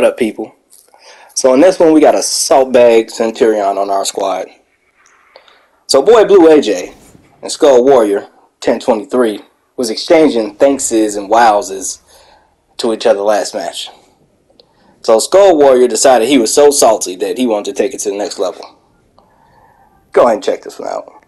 What up, people? So in this one, we got a salt bag Centurion on our squad. So boy Blue AJ and Skull Warrior 1023 was exchanging thankses and wowses to each other last match. So Skull Warrior decided he was so salty that he wanted to take it to the next level. Go ahead and check this one out.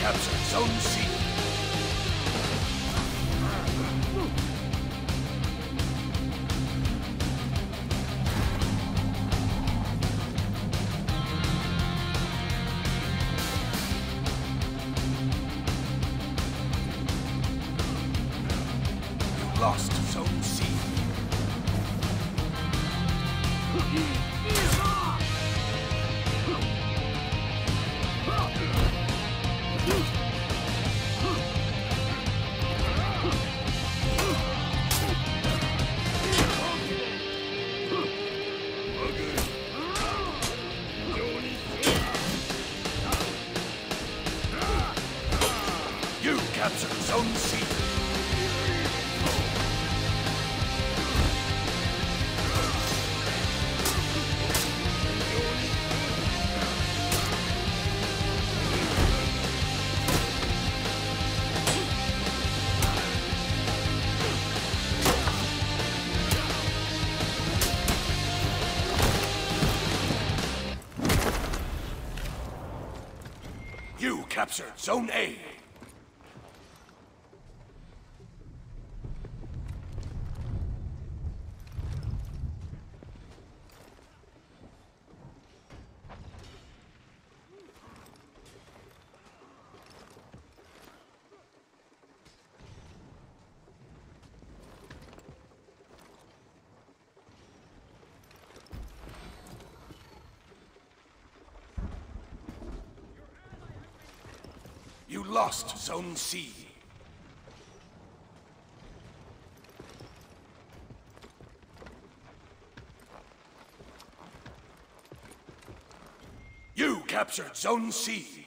Captured Zone C. captured Zone A. You lost Zone C. You captured Zone C.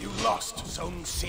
You lost Zone C.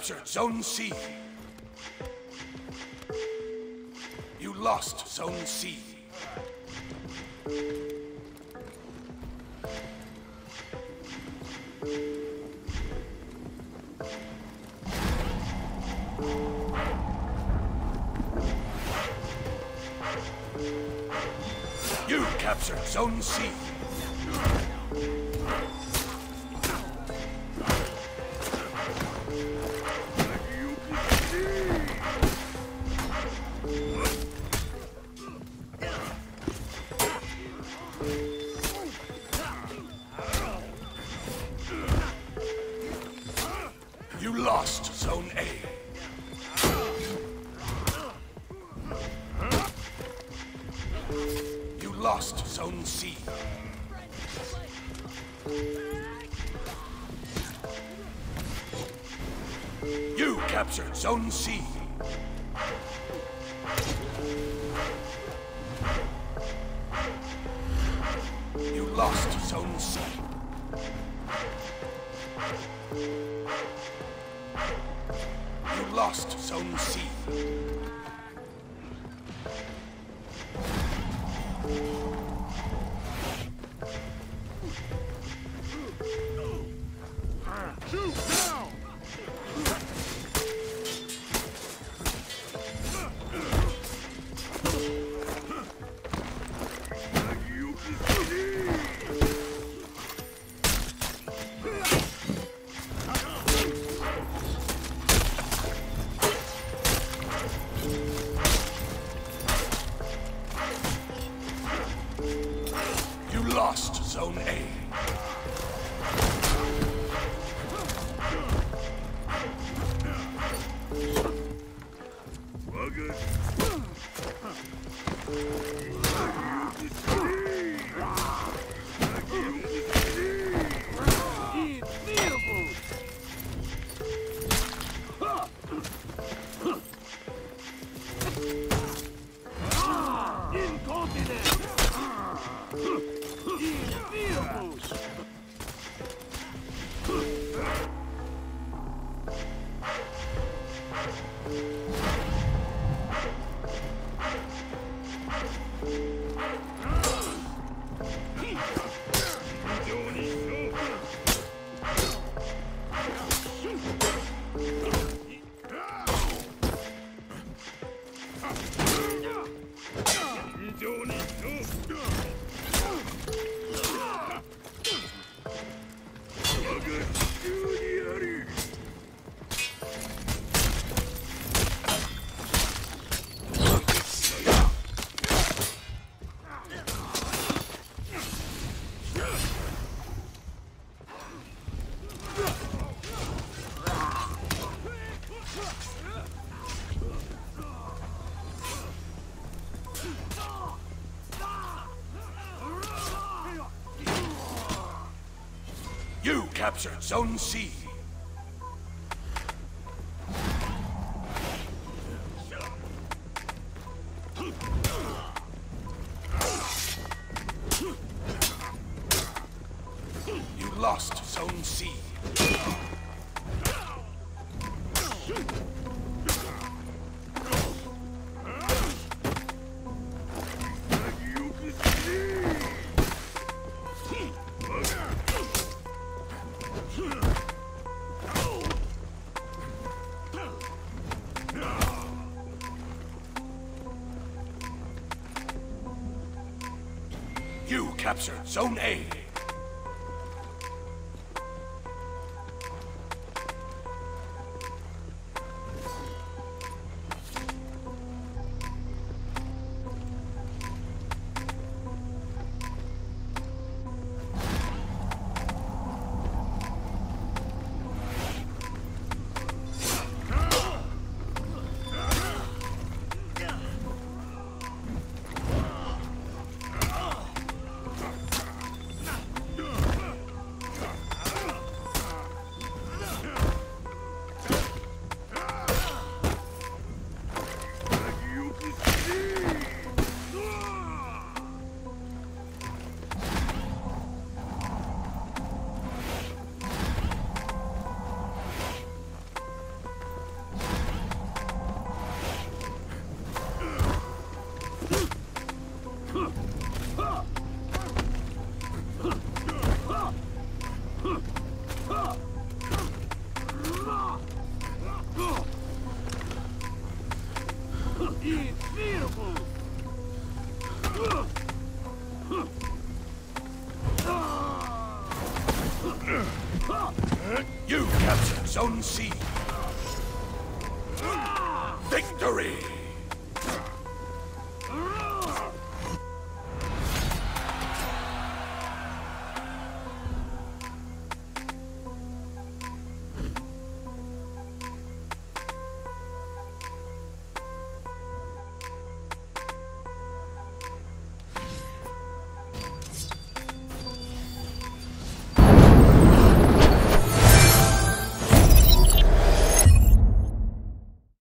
captured Zone C. You lost Zone C. You captured Zone C. C. You captured Zone C. You lost Zone C. You lost Zone C. captured Zone C. You lost Zone C. You captured Zone A.